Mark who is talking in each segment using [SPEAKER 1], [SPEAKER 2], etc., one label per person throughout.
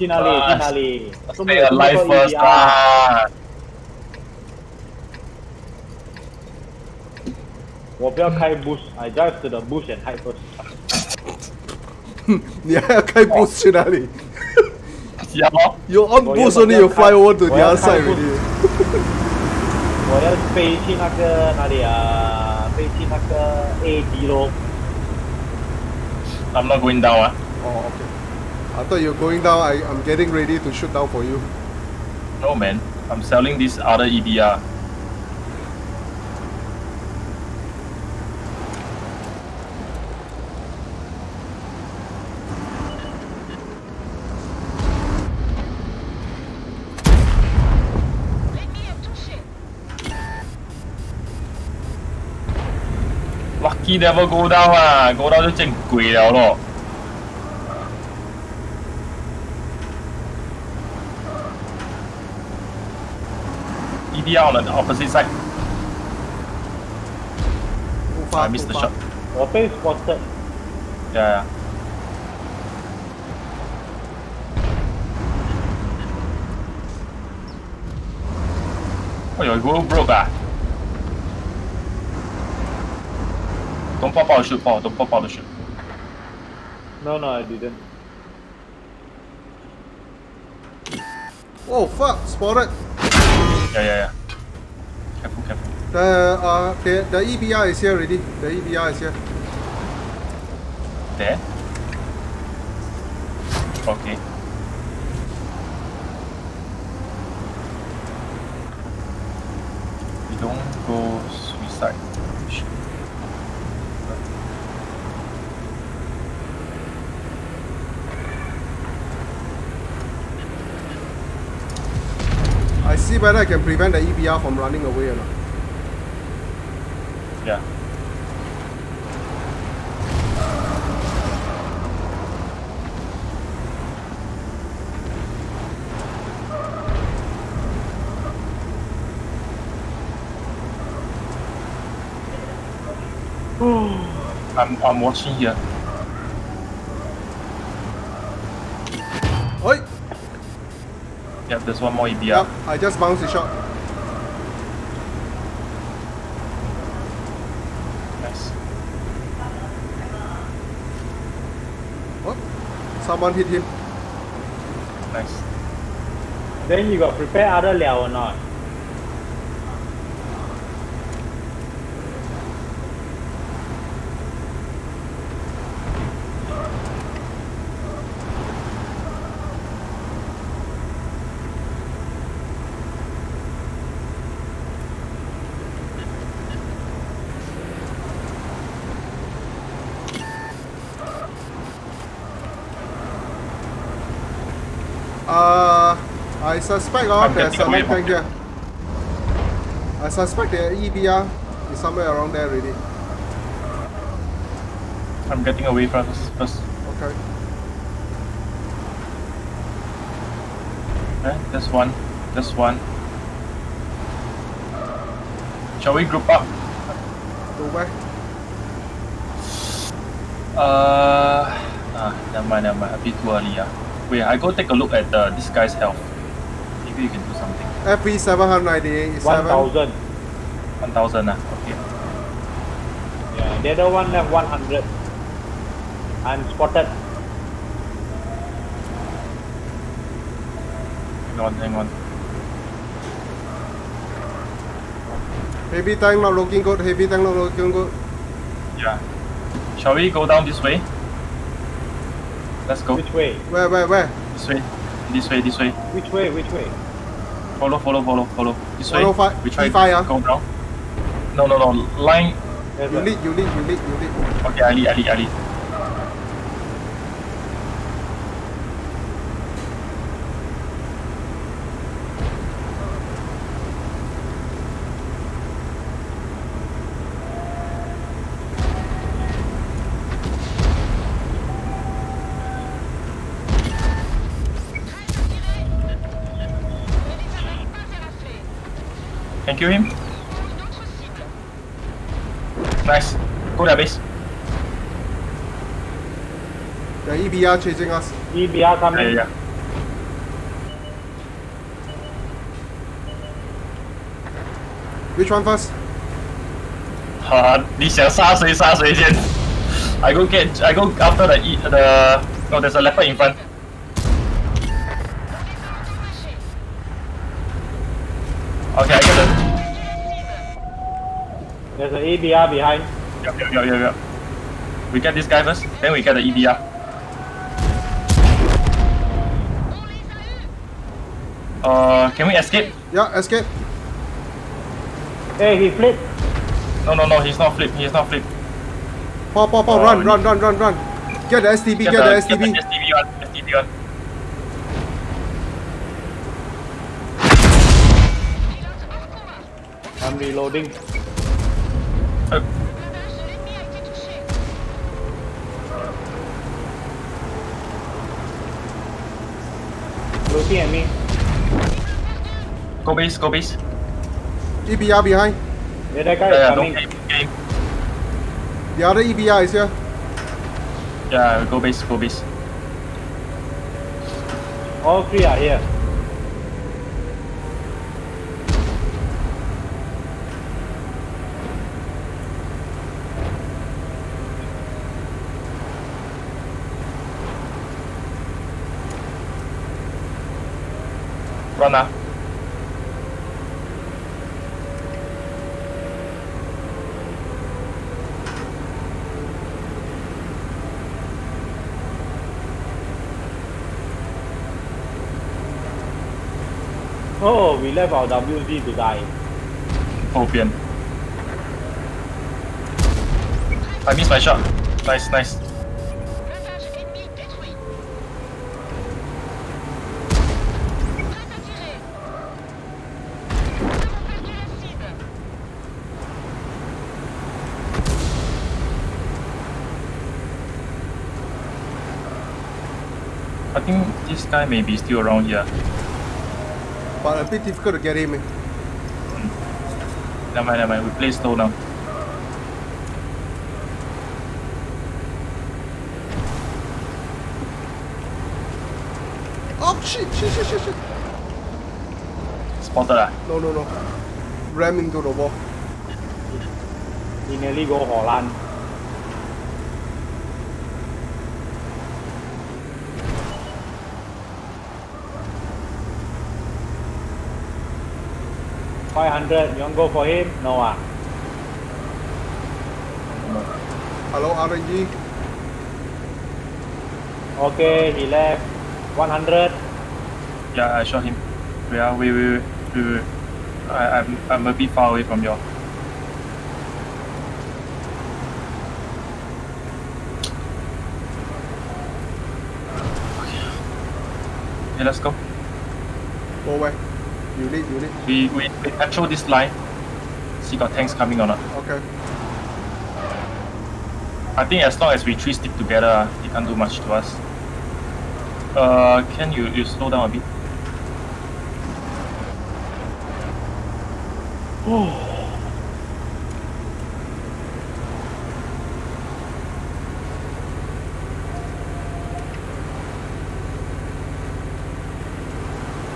[SPEAKER 1] 去哪里？去哪里
[SPEAKER 2] 啊！
[SPEAKER 1] 我不要开 bush，I drive to the bush and hide first。
[SPEAKER 3] 你还要开 boost 去哪里
[SPEAKER 2] 呀咯
[SPEAKER 3] ，？You on boost only you fly over to the
[SPEAKER 1] 我要
[SPEAKER 3] already.
[SPEAKER 1] 我要飞去那个哪里啊？飞去那个 A 级咯。
[SPEAKER 2] I'm not going down 啊。
[SPEAKER 3] Oh, okay. I thought you were going down. I, I'm getting ready to shoot down for you.
[SPEAKER 2] No man, I'm selling this other E EBR. Lucky never go down 啊，go down 就真贵了咯。 EBR on the opposite side.
[SPEAKER 3] Too
[SPEAKER 2] I missed the
[SPEAKER 3] far.
[SPEAKER 2] shot.
[SPEAKER 1] 我被 spotted。
[SPEAKER 2] Yeah, yeah. Oh, your go broke ah? Don't pop out the shoot, Paul. Don't pop out the shoot.
[SPEAKER 1] No, no, I didn't.
[SPEAKER 3] Oh fuck! Spotted.
[SPEAKER 2] Yeah, yeah, yeah.
[SPEAKER 3] The uh the the EBR is here already. The EBR is here.
[SPEAKER 2] There. Okay. We don't go suicide.
[SPEAKER 3] I see whether I can prevent the EBR from running away or not.
[SPEAKER 2] Yeah. I'm I'm watching here.
[SPEAKER 3] Oi!
[SPEAKER 2] Yeah, there's one more EBR.
[SPEAKER 3] Yep, oh, I just bounced the shot.
[SPEAKER 2] Nice.
[SPEAKER 3] What? Someone hit him.
[SPEAKER 2] Nice.
[SPEAKER 1] Then you got prepare other liao or not?
[SPEAKER 3] Uh, I suspect oh, there's a tank here. I suspect the EBR is somewhere around there already.
[SPEAKER 2] I'm getting away from this first.
[SPEAKER 3] Okay.
[SPEAKER 2] Okay, there's one. There's one. Shall we group up?
[SPEAKER 3] Go back.
[SPEAKER 2] Uh, ah, never mind, never mind. A bit too early. Ah. Wait, I go take a look at uh, this guy's health. Maybe you can do something.
[SPEAKER 3] FP seven hundred ninety-eight.
[SPEAKER 1] One
[SPEAKER 2] thousand. One thousand, ah. Okay.
[SPEAKER 1] Yeah, the other one left 100. I'm spotted.
[SPEAKER 2] Hang on, hang on.
[SPEAKER 3] Heavy tank not looking good. Heavy tank not looking good.
[SPEAKER 2] Yeah. Shall we go down this way? Let's go.
[SPEAKER 1] Which way?
[SPEAKER 3] Where, where, where?
[SPEAKER 2] This way. This way, this way.
[SPEAKER 1] Which way? Which way?
[SPEAKER 2] Follow, follow, follow, follow. This way.
[SPEAKER 3] 105
[SPEAKER 2] We try
[SPEAKER 3] E5 ah?
[SPEAKER 2] go down. No, no, no. Line.
[SPEAKER 3] You lead, you lead, you lead, you lead.
[SPEAKER 2] Okay, I lead, I lead, I lead. kill him. Nice. Go there, base.
[SPEAKER 3] The EBR chasing us.
[SPEAKER 1] EBR coming.
[SPEAKER 2] Yeah, yeah.
[SPEAKER 3] Which one first?
[SPEAKER 2] Uh, I go get I go after the the oh there's a leopard in front.
[SPEAKER 1] There's an EBR behind.
[SPEAKER 2] Yep, yep, yep, yep, yep. We get this guy first, then we get the EBR. Uh, can we escape?
[SPEAKER 3] Yeah, escape.
[SPEAKER 1] Hey, he flipped.
[SPEAKER 2] No, no, no, he's not flip, he's not flip.
[SPEAKER 3] Paul, Paul, Paul,
[SPEAKER 2] Oh,
[SPEAKER 3] run, run, run, run, run. Get the STB, get, the,
[SPEAKER 2] Get
[SPEAKER 3] STB.
[SPEAKER 2] the STB one, STB one.
[SPEAKER 1] I'm reloading.
[SPEAKER 2] Uh,
[SPEAKER 1] Looking at me.
[SPEAKER 2] go base, go base.
[SPEAKER 3] EBR behind.
[SPEAKER 1] Yeah, that guy
[SPEAKER 2] Yeah,
[SPEAKER 1] is coming.
[SPEAKER 2] don't game, game.
[SPEAKER 3] The other EBR is here.
[SPEAKER 2] Yeah, go base, go base.
[SPEAKER 1] All three are here.
[SPEAKER 2] Run ah.
[SPEAKER 1] Oh, we left our WZ to die.
[SPEAKER 2] 后边。I missed my shot. Nice, nice. think this guy may be still around here.
[SPEAKER 3] But a bit difficult to get him. Mm.
[SPEAKER 2] Never mind, never mind. We play slow now.
[SPEAKER 3] Oh shit, shit, shit, shit, shit.
[SPEAKER 2] Spotted ah?
[SPEAKER 3] No, no, no. Ram into the wall.
[SPEAKER 1] He nearly go Holland. 500, you want go for him? No ah.
[SPEAKER 3] Hello, RNG.
[SPEAKER 1] Okay, he left. 100.
[SPEAKER 2] Yeah, I shot him. Yeah, we will. We, we, I, I'm, I'm a bit far away from you. Okay. Hey, let's go.
[SPEAKER 3] Go away. You lead, you lead.
[SPEAKER 2] We, we, we control this line. See got tanks coming or not.
[SPEAKER 3] Okay.
[SPEAKER 2] I think as long as we three stick together, they can't do much to us. Uh, can you, you slow down a bit?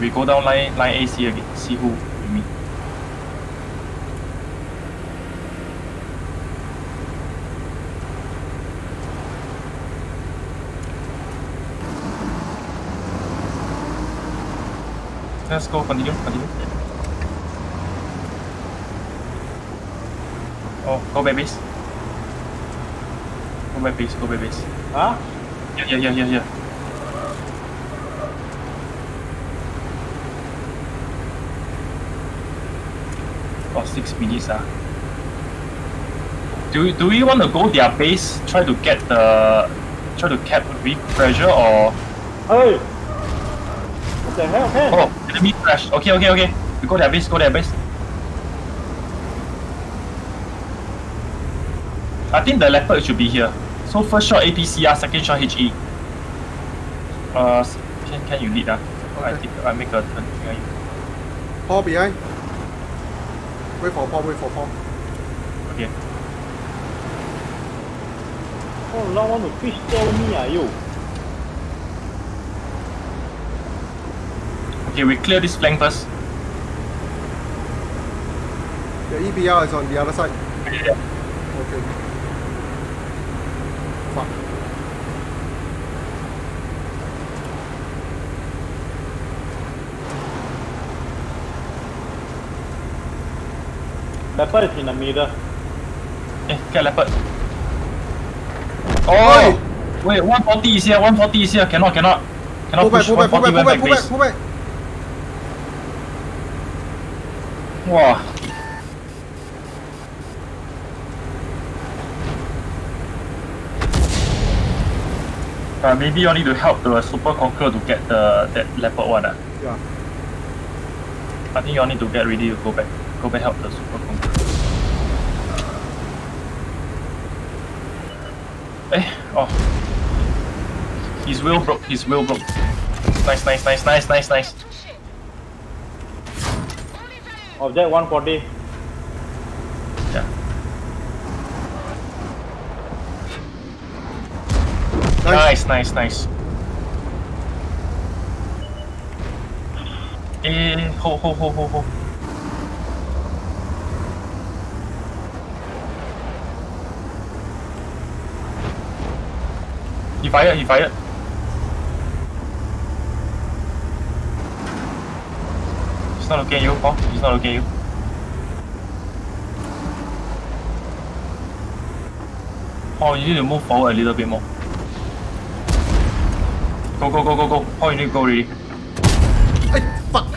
[SPEAKER 2] We go down line line AC again, see who we meet. Let's go, continue, continue. Oh, go base. Go base, go base.
[SPEAKER 1] Huh?
[SPEAKER 2] Yeah, yeah, yeah, yeah, yeah. Six minutes ah. Do do we want to go their base, try to get the, try to cap reef pressure or?
[SPEAKER 1] Hey! What the hell, man?
[SPEAKER 2] Oh, enemy crash. Okay, okay, okay. We go their base, go their base. I think the leopard should be here. So first shot APCR, second shot HE. Uh, can, can you lead ah? I
[SPEAKER 3] Okay.
[SPEAKER 2] think I make a turn behind you.
[SPEAKER 3] Paul behind. Wait for Paul, wait for Paul.
[SPEAKER 2] Okay.
[SPEAKER 1] Oh, Lord, want to fish tail me, ah, you?
[SPEAKER 2] Okay, we clear this flank first.
[SPEAKER 3] The EBR is on the other side.
[SPEAKER 2] Yeah.
[SPEAKER 3] Okay. Fuck.
[SPEAKER 1] Leopard is in the middle.
[SPEAKER 2] Eh, get leopard. Oh! Wait, 140 is here, 140 is here. Cannot, cannot. Cannot
[SPEAKER 3] Pull back,
[SPEAKER 2] push.
[SPEAKER 3] pull back, pull back, pull back, pull back, pull back.
[SPEAKER 2] Wow. Uh, maybe you need to help the Super Conqueror to get the that leopard one. Uh.
[SPEAKER 3] Yeah.
[SPEAKER 2] I think you all need to get ready to go back. Go back help the Super Conqueror. Eh, oh. His wheel broke, his wheel broke. Nice, nice, nice, nice, nice, nice.
[SPEAKER 4] Touché. On les a eus.
[SPEAKER 1] Object 140.
[SPEAKER 2] Yeah.
[SPEAKER 3] Nice.
[SPEAKER 2] Nice, nice, nice. Eh, ho, ho, ho, ho, ho. He fired, he fired. He's not looking at you, Paul. He's not looking at you. Paul, you need to move forward a little bit more. Go, go, go, go, go. Paul, you need to go already.
[SPEAKER 3] Hey, fuck.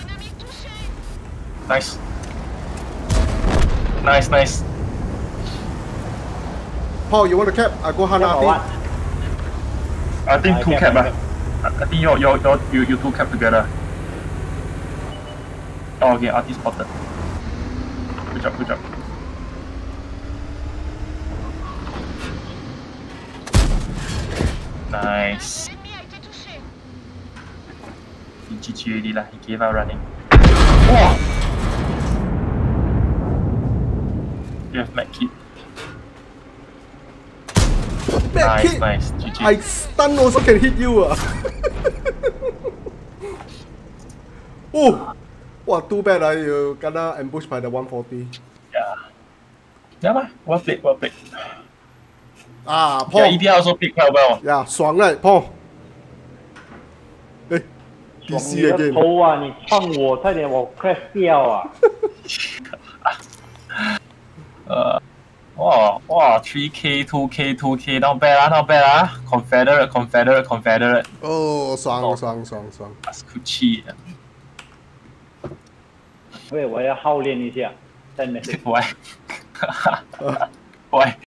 [SPEAKER 2] Nice. Nice, nice.
[SPEAKER 3] Paul, you want to cap? I go Hana.
[SPEAKER 1] Cap or what?
[SPEAKER 2] I think
[SPEAKER 1] I
[SPEAKER 2] two
[SPEAKER 1] cap,
[SPEAKER 2] cap,
[SPEAKER 1] I
[SPEAKER 2] ah.
[SPEAKER 1] cap.
[SPEAKER 2] I think your your your you you two cap together. Oh, okay, artist spotted. Good job, good job. Nice.
[SPEAKER 4] L'ennemi a été touché.
[SPEAKER 2] He GG already lah. He gave up running. You have med
[SPEAKER 3] that
[SPEAKER 2] nice,
[SPEAKER 3] hit!
[SPEAKER 2] Nice, nice.
[SPEAKER 3] I stun also can hit you uh. Oh! Wow, too bad uh, you kena ambushed by the 140.
[SPEAKER 2] Yeah. Yeah, well played, well played.
[SPEAKER 3] Ah, Paul.
[SPEAKER 2] Yeah, EBR also played quite well.
[SPEAKER 3] Yeah, 爽 right, Paul. Eh,
[SPEAKER 1] hey,
[SPEAKER 3] DC again.
[SPEAKER 1] 头啊，你撞我，差点我 ah, crash 哇，哇
[SPEAKER 2] ，three K two K two K 都好白啦，都好白啦，confederate confederate confederate
[SPEAKER 3] 哦，爽，爽爽爽，
[SPEAKER 2] 啊，是 Gucci
[SPEAKER 1] 啊，喂，我要耗练一下，真系
[SPEAKER 2] 死，喂，喂。